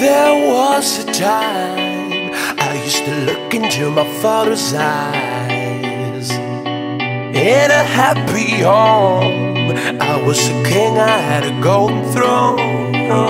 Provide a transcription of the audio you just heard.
There was a time I used to look into my father's eyes. In a happy home, I was a king, I had a golden throne.